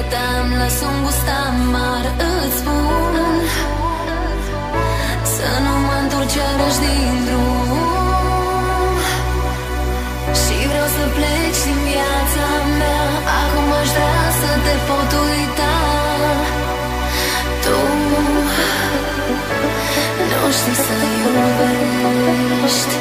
arătam Las un gust amar Îți spun. Să nu mă întorci iarăși din drum. Și vreau să pleci din viața mea Acum aș vrea să te pot uita. Tu Nu știi să iubești.